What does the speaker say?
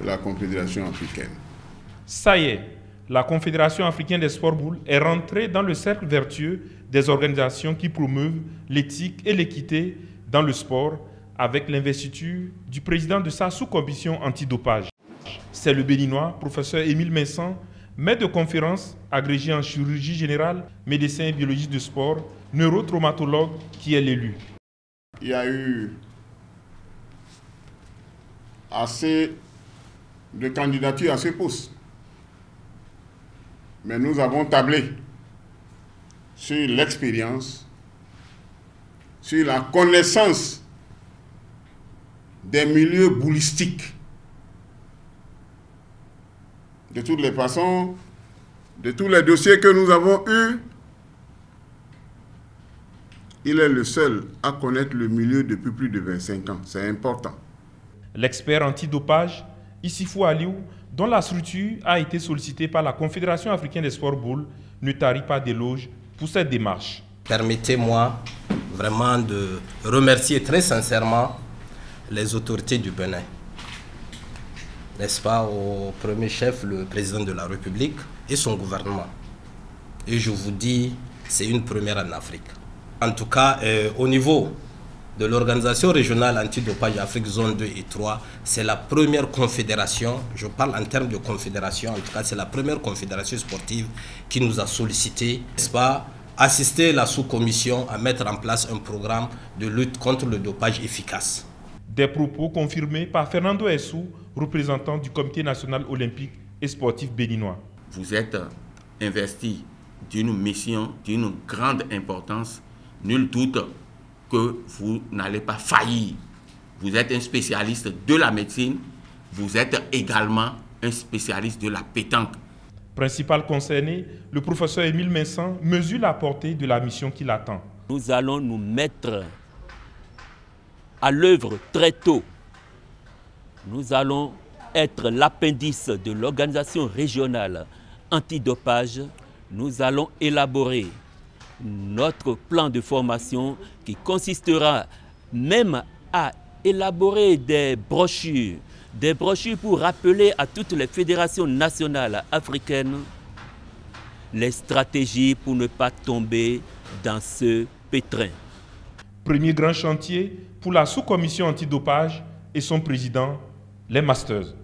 de la Confédération africaine. Ça y est, la Confédération africaine des sports boules est rentrée dans le cercle vertueux des organisations qui promeuvent l'éthique et l'équité dans le sport avec l'investiture du président de sa sous-commission antidopage. C'est le béninois, professeur Émile Messan, maître de conférence, agrégé en chirurgie générale, médecin et biologiste de sport, neurotraumatologue, qui est l'élu. Il y a eu assez de candidatures à ce poste. Mais nous avons tablé sur l'expérience, sur la connaissance des milieux boulistiques. De toutes les façons, de tous les dossiers que nous avons eus, il est le seul à connaître le milieu depuis plus de 25 ans. C'est important. L'expert antidopage, Issifou Aliou, dont la structure a été sollicitée par la Confédération africaine des sports boules, ne tarit pas d'éloges pour cette démarche. Permettez-moi vraiment de remercier très sincèrement les autorités du Bénin. N'est-ce pas, au premier chef, le président de la République et son gouvernement. Et je vous dis, c'est une première en Afrique. En tout cas, euh, au niveau de l'organisation régionale antidopage Afrique zone 2 et 3, c'est la première confédération, je parle en termes de confédération, en tout cas c'est la première confédération sportive qui nous a sollicité, n'est-ce pas, assister la sous-commission à mettre en place un programme de lutte contre le dopage efficace. Des propos confirmés par Fernando Essou, représentant du Comité national olympique et sportif béninois. Vous êtes investi d'une mission d'une grande importance, nul doute que vous n'allez pas faillir. Vous êtes un spécialiste de la médecine, vous êtes également un spécialiste de la pétanque. Principal concerné, le professeur Émile Messan mesure la portée de la mission qui l'attend. Nous allons nous mettre à l'œuvre très tôt. Nous allons être l'appendice de l'organisation régionale antidopage. Nous allons élaborer notre plan de formation qui consistera même à élaborer des brochures, des brochures pour rappeler à toutes les fédérations nationales africaines les stratégies pour ne pas tomber dans ce pétrin. Premier grand chantier pour la sous-commission antidopage et son président, les Masters.